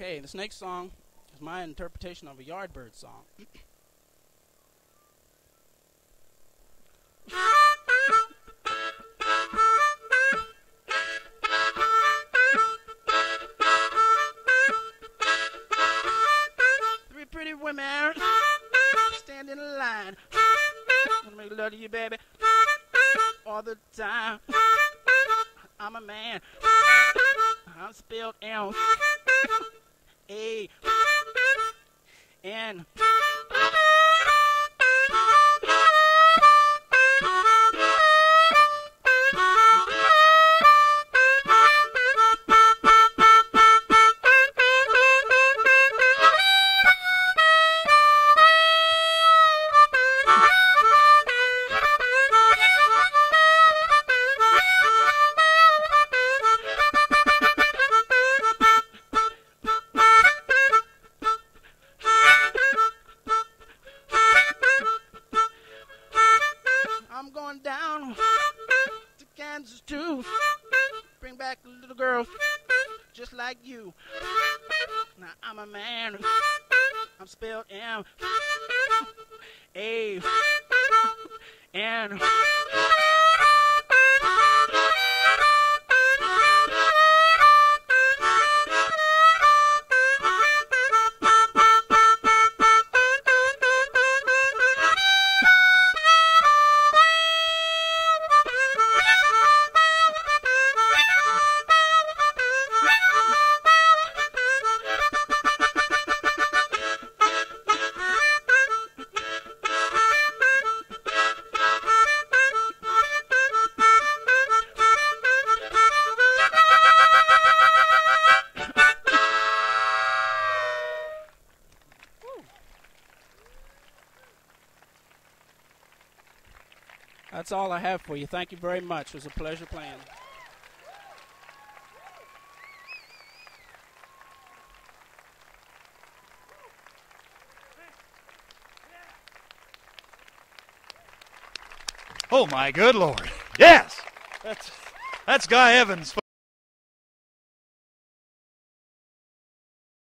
Okay, this next song is my interpretation of a Yardbird song. Three pretty women stand in line. Wanna make love to you, baby, all the time. I'm a man. I'm spelled M N. down to Kansas too. Bring back a little girl just like you. Now I'm a man. I'm spelled M A N. That's all I have for you. Thank you very much. It was a pleasure playing. Oh my good lord! Yes, that's that's Guy Evans.